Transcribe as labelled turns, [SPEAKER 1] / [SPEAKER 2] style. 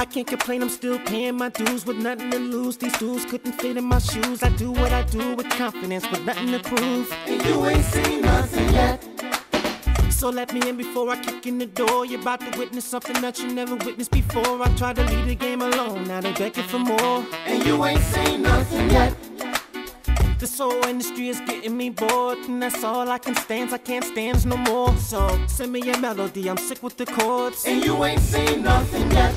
[SPEAKER 1] I can't complain, I'm still paying my dues with nothing to lose. These dudes couldn't fit in my shoes. I do what I do with confidence, with nothing to prove.
[SPEAKER 2] And you ain't seen nothing yet.
[SPEAKER 1] So let me in before I kick in the door. You're about to witness something that you never witnessed before. I tried to leave the game alone, now they begging for more.
[SPEAKER 2] And you ain't seen nothing yet.
[SPEAKER 1] This whole industry is getting me bored, and that's all I can stand. I can't stand no more. So send me a melody, I'm sick with the chords.
[SPEAKER 2] And you ain't seen nothing yet.